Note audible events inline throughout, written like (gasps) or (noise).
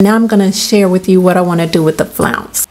Now I'm going to share with you what I want to do with the flounce.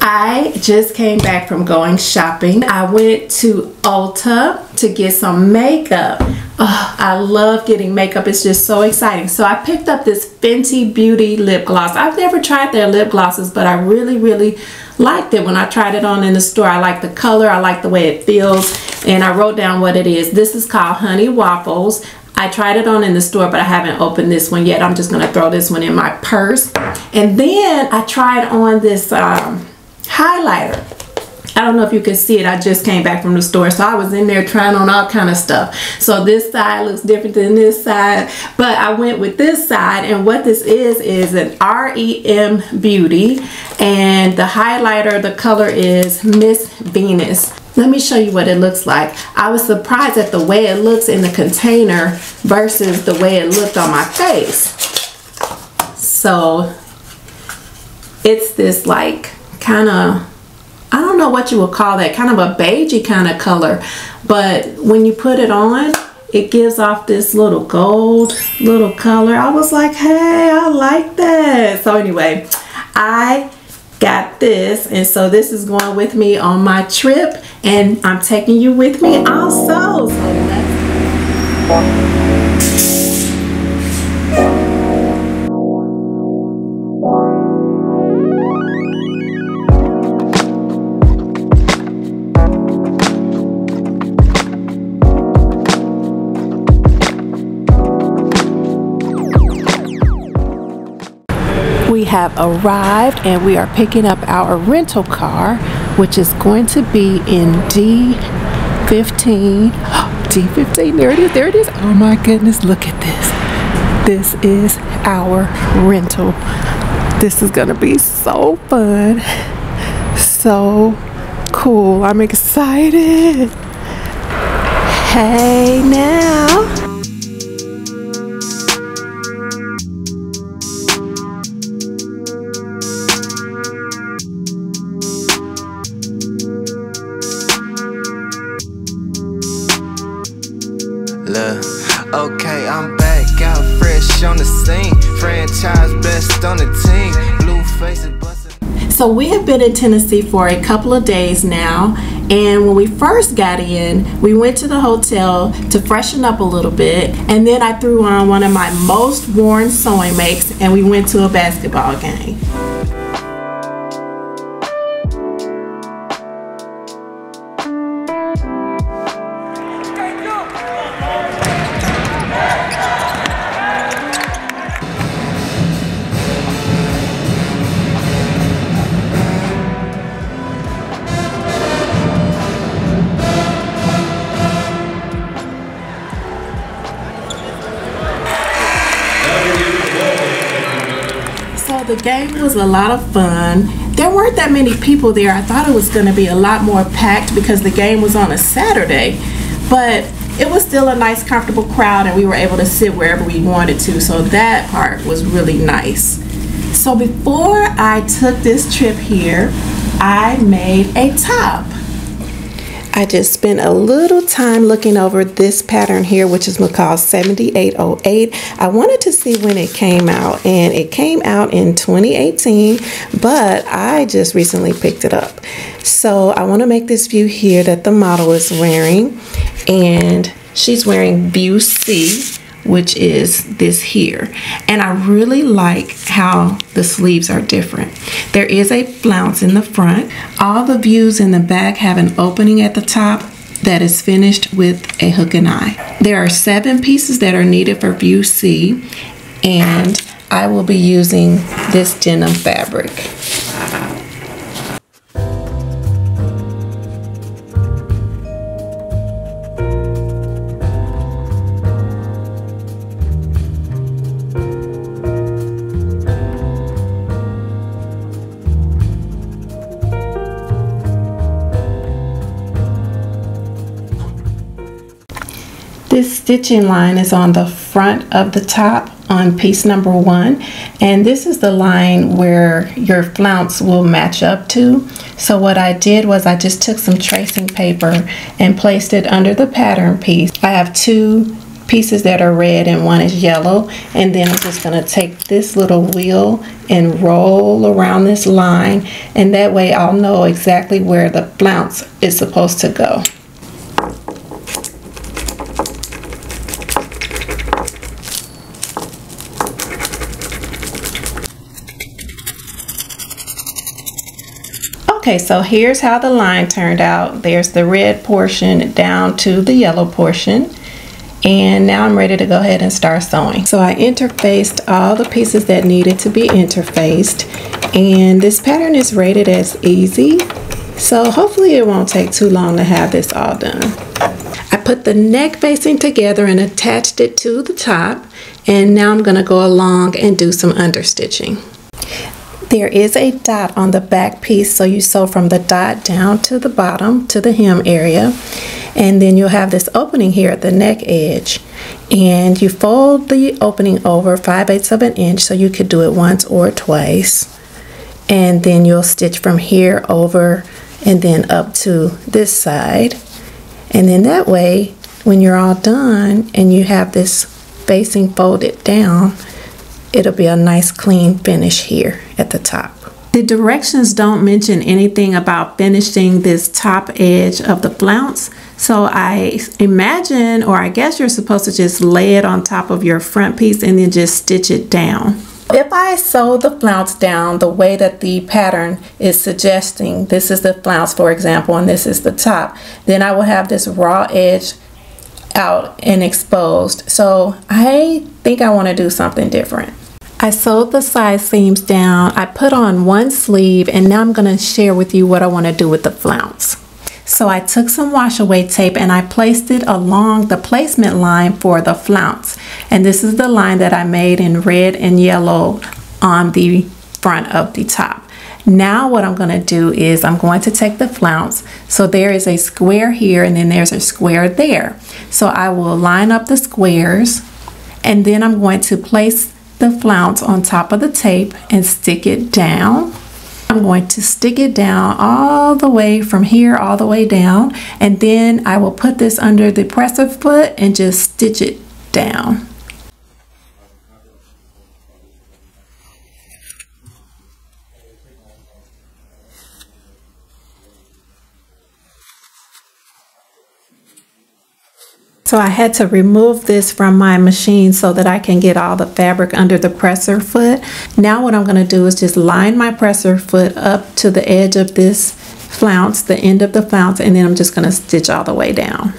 I just came back from going shopping. I went to Ulta to get some makeup. Oh, I love getting makeup. It's just so exciting. So I picked up this Fenty Beauty lip gloss. I've never tried their lip glosses, but I really, really liked it when I tried it on in the store. I like the color. I like the way it feels. And I wrote down what it is. This is called Honey Waffles. I tried it on in the store, but I haven't opened this one yet. I'm just going to throw this one in my purse. And then I tried on this um, highlighter. I don't know if you can see it. I just came back from the store. So I was in there trying on all kind of stuff. So this side looks different than this side. But I went with this side. And what this is, is an REM Beauty. And the highlighter, the color is Miss Venus. Let me show you what it looks like. I was surprised at the way it looks in the container versus the way it looked on my face. So it's this like kind of I don't know what you would call that kind of a beigey kind of color but when you put it on it gives off this little gold little color I was like hey I like that so anyway I got this and so this is going with me on my trip and I'm taking you with me also. so have arrived and we are picking up our rental car, which is going to be in D15. (gasps) D15, there it is, there it is. Oh my goodness, look at this. This is our rental. This is gonna be so fun. So cool. I'm excited. Hey now. Okay, I'm back out fresh on the scene. Franchise best on the team. Blue faces. So we have been in Tennessee for a couple of days now and when we first got in we went to the hotel to freshen up a little bit and then I threw on one of my most worn sewing makes and we went to a basketball game. Game was a lot of fun. There weren't that many people there. I thought it was going to be a lot more packed because the game was on a Saturday, but it was still a nice, comfortable crowd, and we were able to sit wherever we wanted to. So that part was really nice. So before I took this trip here, I made a top. I just spent a little time looking over this pattern here, which is McCall 7808. I wanted to see when it came out, and it came out in 2018, but I just recently picked it up. So I want to make this view here that the model is wearing, and she's wearing view C which is this here. And I really like how the sleeves are different. There is a flounce in the front. All the views in the back have an opening at the top that is finished with a hook and eye. There are seven pieces that are needed for view C and I will be using this denim fabric. Stitching line is on the front of the top on piece number one and this is the line where your flounce will match up to so what I did was I just took some tracing paper and placed it under the pattern piece I have two pieces that are red and one is yellow. And then I'm just going to take this little wheel and roll around this line. And that way I'll know exactly where the flounce is supposed to go. Okay, so here's how the line turned out. There's the red portion down to the yellow portion. And now I'm ready to go ahead and start sewing. So I interfaced all the pieces that needed to be interfaced. And this pattern is rated as easy. So hopefully it won't take too long to have this all done. I put the neck facing together and attached it to the top. And now I'm gonna go along and do some understitching. There is a dot on the back piece, so you sew from the dot down to the bottom to the hem area. And then you'll have this opening here at the neck edge. And you fold the opening over 5 eighths of an inch, so you could do it once or twice. And then you'll stitch from here over and then up to this side. And then that way, when you're all done and you have this facing folded down, it'll be a nice clean finish here at the top. The directions don't mention anything about finishing this top edge of the flounce. So I imagine, or I guess you're supposed to just lay it on top of your front piece and then just stitch it down. If I sew the flounce down the way that the pattern is suggesting, this is the flounce for example, and this is the top, then I will have this raw edge out and exposed. So I think I want to do something different. I sewed the side seams down, I put on one sleeve, and now I'm going to share with you what I want to do with the flounce. So I took some wash away tape and I placed it along the placement line for the flounce. And this is the line that I made in red and yellow on the front of the top. Now what I'm going to do is I'm going to take the flounce. So there is a square here and then there's a square there. So I will line up the squares and then I'm going to place the flounce on top of the tape and stick it down. I'm going to stick it down all the way from here all the way down and then I will put this under the presser foot and just stitch it down. So I had to remove this from my machine so that I can get all the fabric under the presser foot. Now what I'm going to do is just line my presser foot up to the edge of this flounce, the end of the flounce, and then I'm just going to stitch all the way down.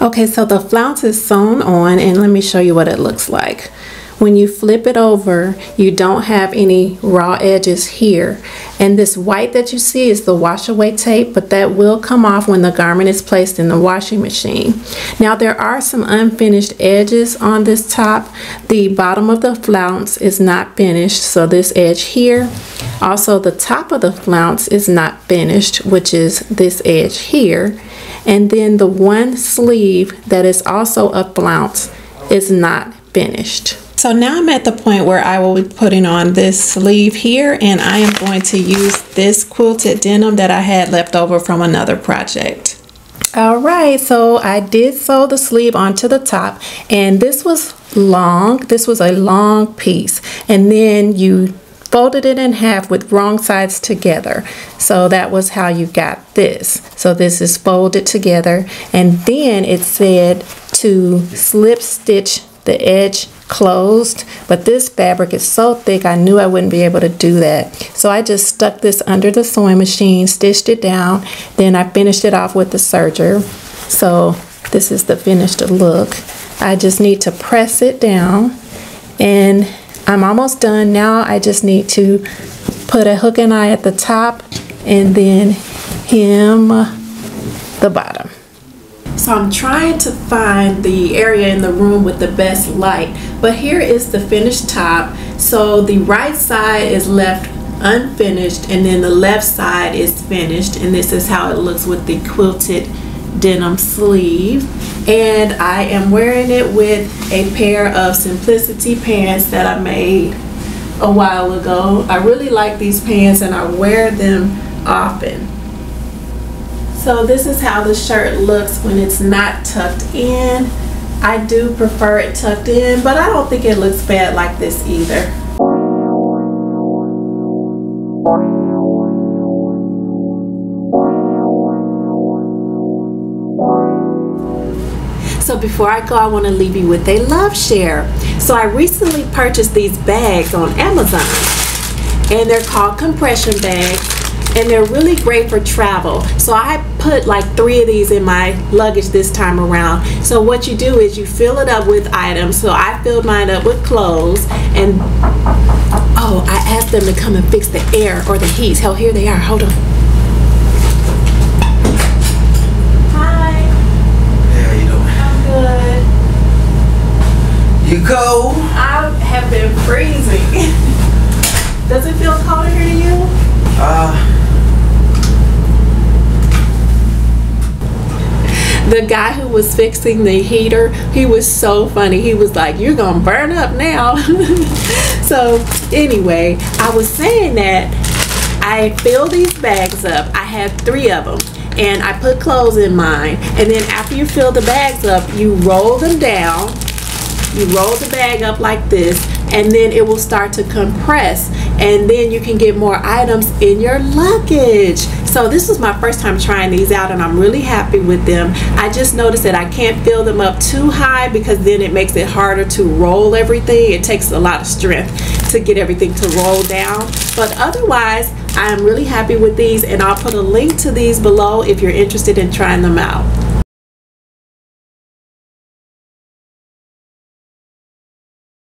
Okay, so the flounce is sewn on and let me show you what it looks like. When you flip it over, you don't have any raw edges here. And this white that you see is the wash away tape, but that will come off when the garment is placed in the washing machine. Now there are some unfinished edges on this top. The bottom of the flounce is not finished, so this edge here. Also the top of the flounce is not finished, which is this edge here. And then the one sleeve that is also a flounce is not finished. So now I'm at the point where I will be putting on this sleeve here and I am going to use this quilted denim that I had left over from another project. All right, so I did sew the sleeve onto the top and this was long. This was a long piece and then you folded it in half with wrong sides together. So that was how you got this. So this is folded together and then it said to slip stitch the edge closed but this fabric is so thick I knew I wouldn't be able to do that. So I just stuck this under the sewing machine stitched it down then I finished it off with the serger. So this is the finished look. I just need to press it down and I'm almost done. Now I just need to put a hook and eye at the top and then hem the bottom so I'm trying to find the area in the room with the best light. But here is the finished top. So the right side is left unfinished and then the left side is finished. And this is how it looks with the quilted denim sleeve. And I am wearing it with a pair of Simplicity pants that I made a while ago. I really like these pants and I wear them often. So this is how the shirt looks when it's not tucked in. I do prefer it tucked in, but I don't think it looks bad like this either. So before I go, I want to leave you with a love share. So I recently purchased these bags on Amazon and they're called compression bags and they're really great for travel. So I put like three of these in my luggage this time around. So what you do is you fill it up with items. So I filled mine up with clothes and oh, I asked them to come and fix the air or the heat. Hell, here they are. Hold on. Hi. How are you go. I have been freezing. (laughs) Does it feel colder here to you? Uh. The guy who was fixing the heater, he was so funny. He was like, You're gonna burn up now. (laughs) so, anyway, I was saying that I fill these bags up. I have three of them and I put clothes in mine. And then after you fill the bags up, you roll them down you roll the bag up like this and then it will start to compress and then you can get more items in your luggage so this was my first time trying these out and I'm really happy with them. I just noticed that I can't fill them up too high because then it makes it harder to roll everything. It takes a lot of strength to get everything to roll down. But otherwise I am really happy with these and I'll put a link to these below if you're interested in trying them out